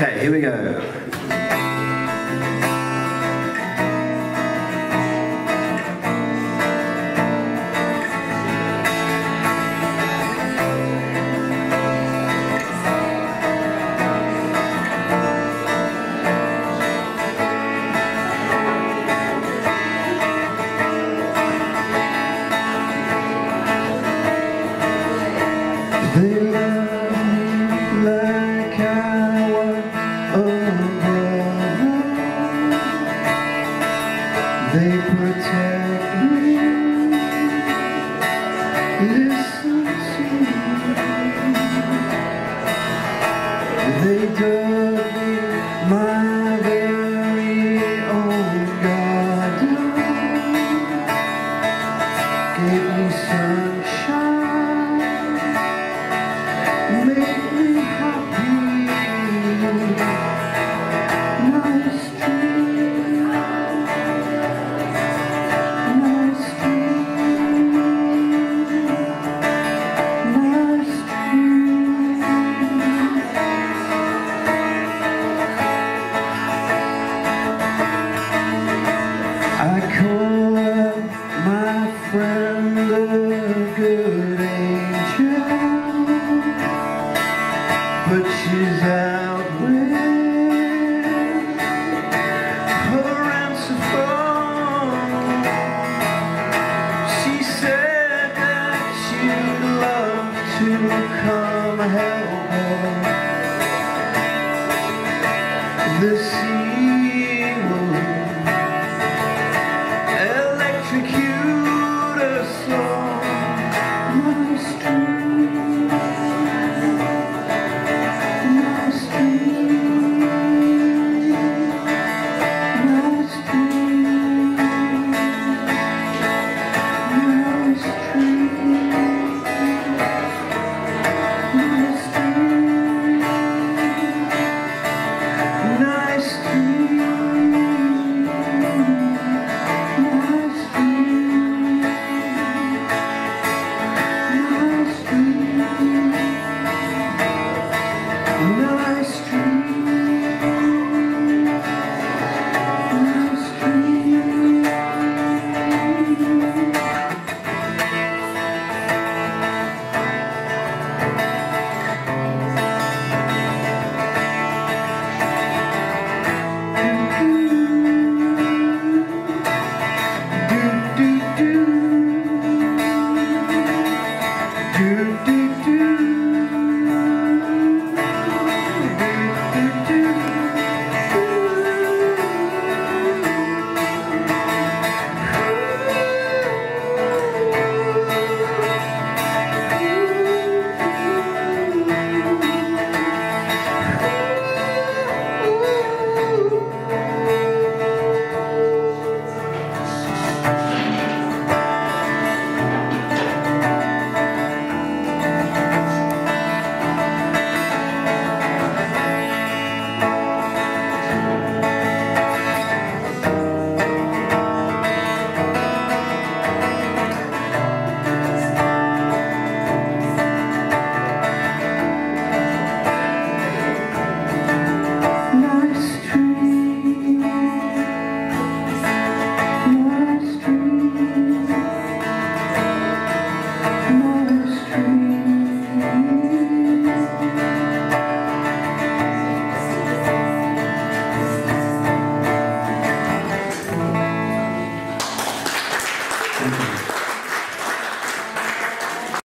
Okay, here we go. They protect me. Listen to me. They dub me my very own garden Gave me sunshine. to come help us. This No.